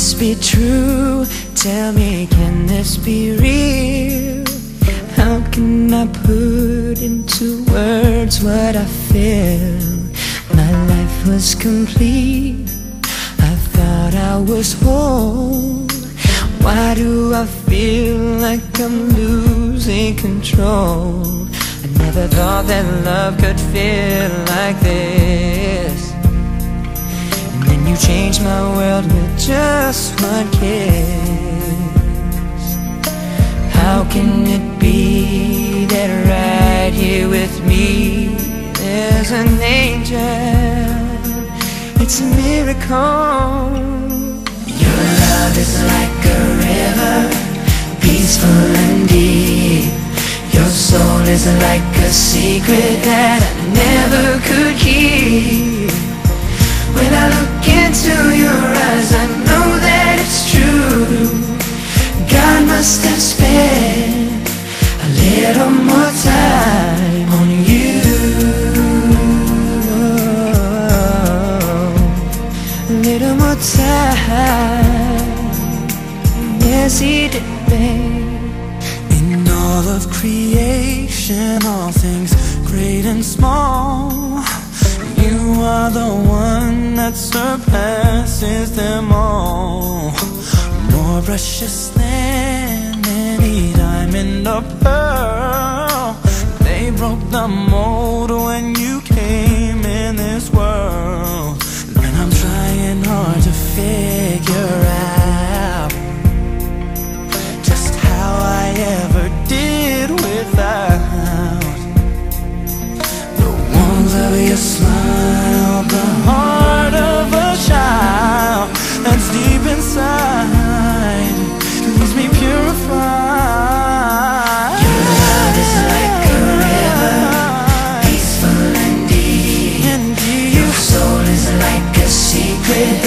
this be true? Tell me, can this be real? How can I put into words what I feel? My life was complete. I thought I was whole. Why do I feel like I'm losing control? I never thought that love could feel like this. My world with just one kiss. How can it be that right here with me there's an angel? It's a miracle. Your love is like a river, peaceful and deep. Your soul is like a secret that I never could keep. A little more time. Yes, he did, babe. In all of creation, all things great and small, you are the one that surpasses them all. More precious than any diamond or pearl. They broke the mold when you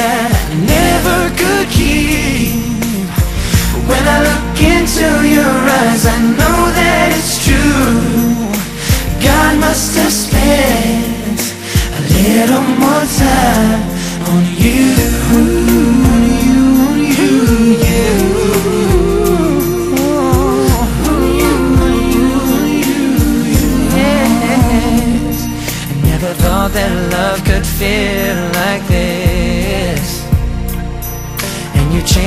that I never could keep. When I look into your eyes, I know that it's true. God must have spent a little more time on you. That love could feel like this.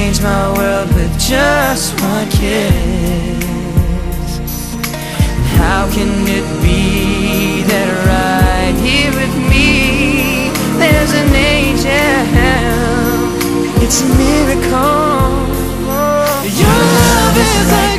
change my world with just one kiss. How can it be that right here with me There's an angel. It's a miracle. Your love is like